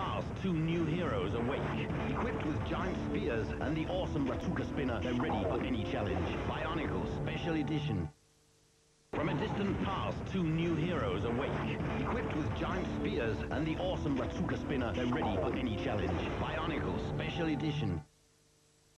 past, two new heroes awake. Equipped with giant spears and the awesome Rhotuka spinner, they're ready for any challenge. Bionicle Special Edition. From a distant past, two new heroes awake. Equipped with giant spears and the awesome Rhotuka spinner, they're ready for any challenge. Bionicle Special Edition.